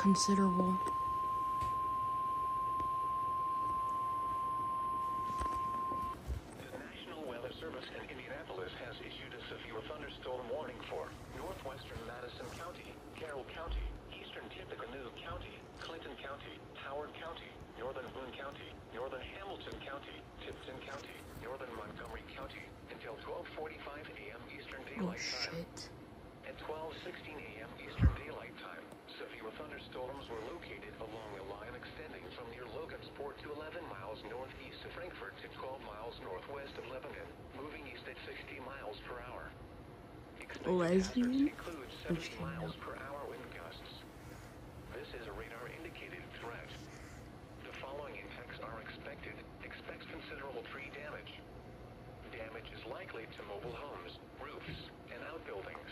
considerable. The National Weather Service in Indianapolis has issued a severe thunderstorm warning for northwestern Madison County, Carroll County, eastern Tippecanoe County, Clinton County, Howard County, northern Boone County, northern Hamilton County, Tipton County, northern Montgomery County until 12:45 Oh shit. At 12:16 a.m. Eastern 60 miles per hour. Expected Lesbian? include 70 miles per hour wind gusts. This is a radar-indicated threat. The following impacts are expected. Expect considerable tree damage. Damage is likely to mobile homes, roofs, and outbuildings.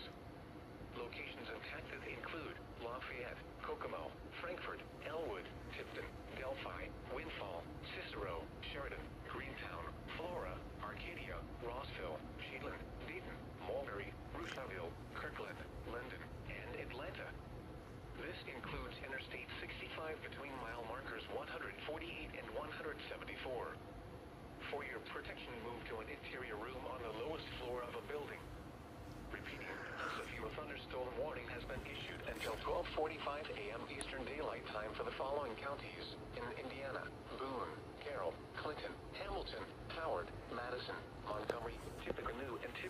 Includes Interstate 65 between mile markers 148 and 174. For your protection, move to an interior room on the lowest floor of a building. Repeating, a severe thunderstorm warning has been issued until 12:45 a.m. Eastern Daylight Time for the following counties in Indiana: Boone, Carroll, Clinton, Hamilton, Howard, Madison, Montgomery, Tippecanoe, and Tipton.